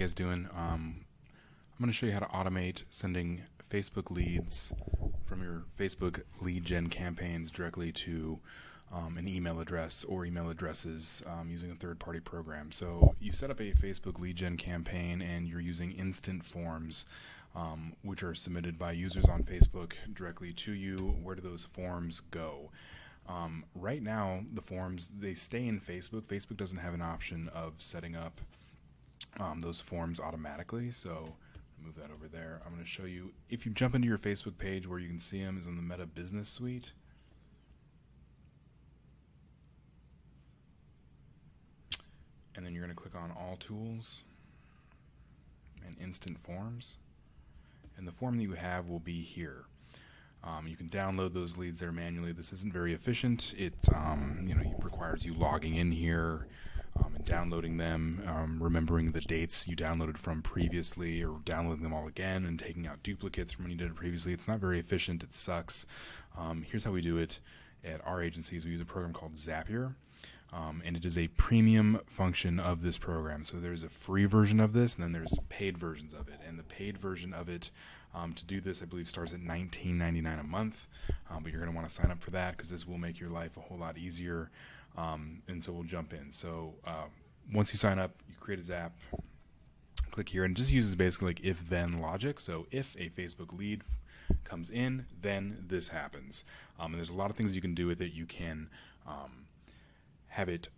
guys doing? Um, I'm going to show you how to automate sending Facebook leads from your Facebook lead gen campaigns directly to um, an email address or email addresses um, using a third-party program. So you set up a Facebook lead gen campaign and you're using instant forms, um, which are submitted by users on Facebook directly to you. Where do those forms go? Um, right now, the forms they stay in Facebook. Facebook doesn't have an option of setting up um, those forms automatically. So move that over there. I'm going to show you if you jump into your Facebook page where you can see them is in the Meta Business Suite. And then you're going to click on All Tools and Instant Forms. And the form that you have will be here. Um, you can download those leads there manually. This isn't very efficient. It um, you know requires you logging in here downloading them, um, remembering the dates you downloaded from previously, or downloading them all again and taking out duplicates from when you did it previously. It's not very efficient. It sucks. Um, here's how we do it at our agencies. We use a program called Zapier. Um, and it is a premium function of this program. So there's a free version of this, and then there's paid versions of it. And the paid version of it um, to do this, I believe, starts at $19.99 a month. Um, but you're going to want to sign up for that because this will make your life a whole lot easier. Um, and so we'll jump in. So uh, once you sign up, you create a Zap. Click here, and just uses basically like if-then logic. So if a Facebook lead comes in, then this happens. Um, and there's a lot of things you can do with it. You can um, have it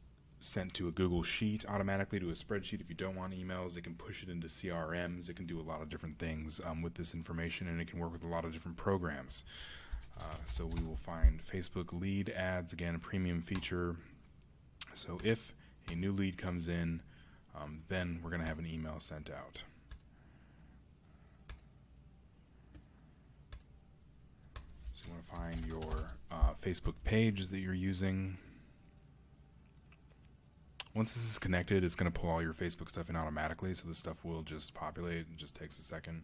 sent to a Google Sheet automatically to a spreadsheet. If you don't want emails, it can push it into CRMs. It can do a lot of different things um, with this information, and it can work with a lot of different programs. Uh, so we will find Facebook lead ads again, a premium feature. So if a new lead comes in, um, then we're going to have an email sent out. So you want to find your uh, Facebook page that you're using. Once this is connected, it's going to pull all your Facebook stuff in automatically, so the stuff will just populate. It just takes a second.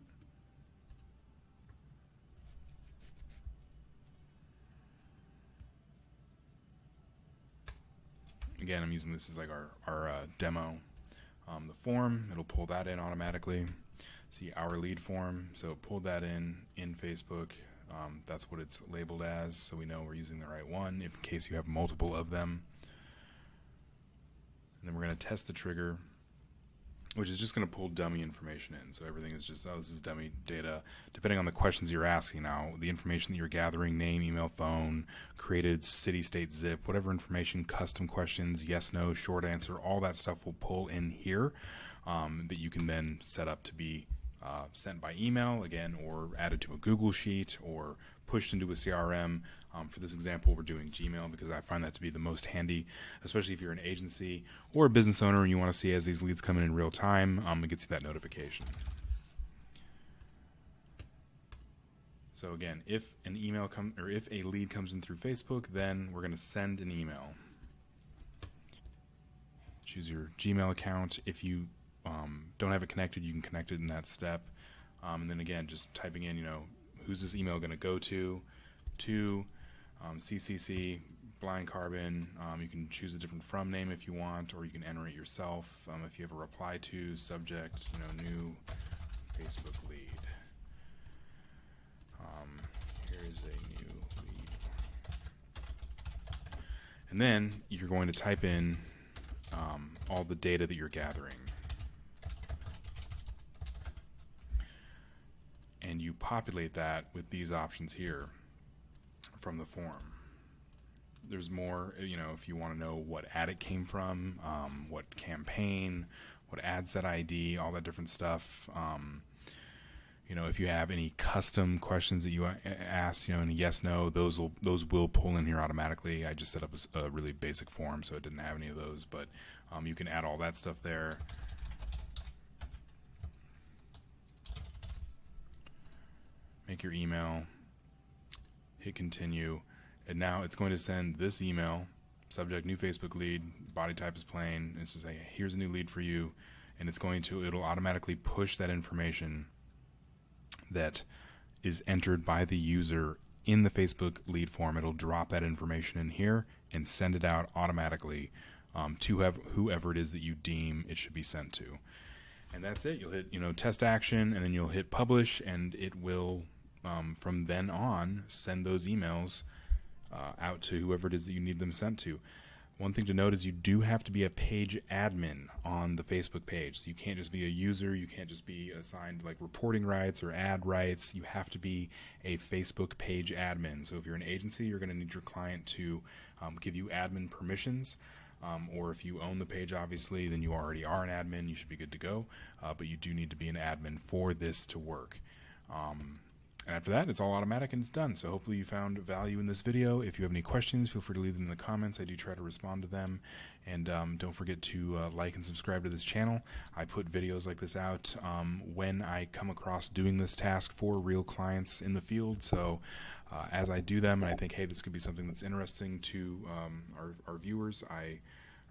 Again, I'm using this as like our, our uh, demo. Um, the form, it'll pull that in automatically. See our lead form, so pull that in in Facebook. Um, that's what it's labeled as, so we know we're using the right one. If in case you have multiple of them, and then we're going to test the trigger, which is just going to pull dummy information in. So everything is just, oh, this is dummy data. Depending on the questions you're asking now, the information that you're gathering, name, email, phone, created, city, state, zip, whatever information, custom questions, yes, no, short answer, all that stuff will pull in here um, that you can then set up to be uh, sent by email again, or added to a Google Sheet, or pushed into a CRM. Um, for this example, we're doing Gmail because I find that to be the most handy, especially if you're an agency or a business owner and you want to see as these leads come in in real time. Um, it gets you that notification. So again, if an email come or if a lead comes in through Facebook, then we're going to send an email. Choose your Gmail account. If you um, don't have it connected, you can connect it in that step. Um, and then again, just typing in, you know, who's this email going to go to? To um, CCC blind carbon. Um, you can choose a different from name if you want, or you can enter it yourself. Um, if you have a reply to subject, you know, new Facebook lead. Um, here is a new lead. And then you're going to type in um, all the data that you're gathering. and you populate that with these options here from the form. There's more, you know, if you want to know what ad it came from, um, what campaign, what ad set ID, all that different stuff. Um, you know, if you have any custom questions that you ask, you know, any yes, no, those will those will pull in here automatically. I just set up a, a really basic form, so it didn't have any of those, but um, you can add all that stuff there. Make your email, hit continue, and now it's going to send this email, subject new Facebook lead, body type is plain. It's just say, here's a new lead for you, and it's going to, it'll automatically push that information that is entered by the user in the Facebook lead form. It'll drop that information in here and send it out automatically um, to have whoever it is that you deem it should be sent to. and that's it. You'll hit you know test action, and then you'll hit publish, and it will um, from then on send those emails uh, out to whoever it is that you need them sent to. One thing to note is you do have to be a page admin on the Facebook page. So you can't just be a user, you can't just be assigned like reporting rights or ad rights. You have to be a Facebook page admin. So if you're an agency, you're going to need your client to um, give you admin permissions. Um, or if you own the page, obviously, then you already are an admin. You should be good to go. Uh, but you do need to be an admin for this to work. Um, and after that, it's all automatic and it's done. So hopefully you found value in this video. If you have any questions, feel free to leave them in the comments. I do try to respond to them. And um, don't forget to uh, like and subscribe to this channel. I put videos like this out um, when I come across doing this task for real clients in the field. So uh, as I do them and I think, hey, this could be something that's interesting to um, our, our viewers, I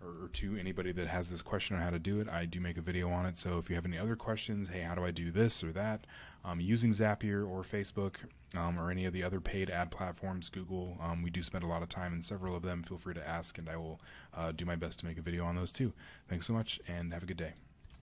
or, or, to anybody that has this question on how to do it, I do make a video on it. So if you have any other questions, hey, how do I do this or that, um, using Zapier or Facebook um, or any of the other paid ad platforms, Google, um, we do spend a lot of time in several of them. Feel free to ask, and I will uh, do my best to make a video on those too. Thanks so much, and have a good day.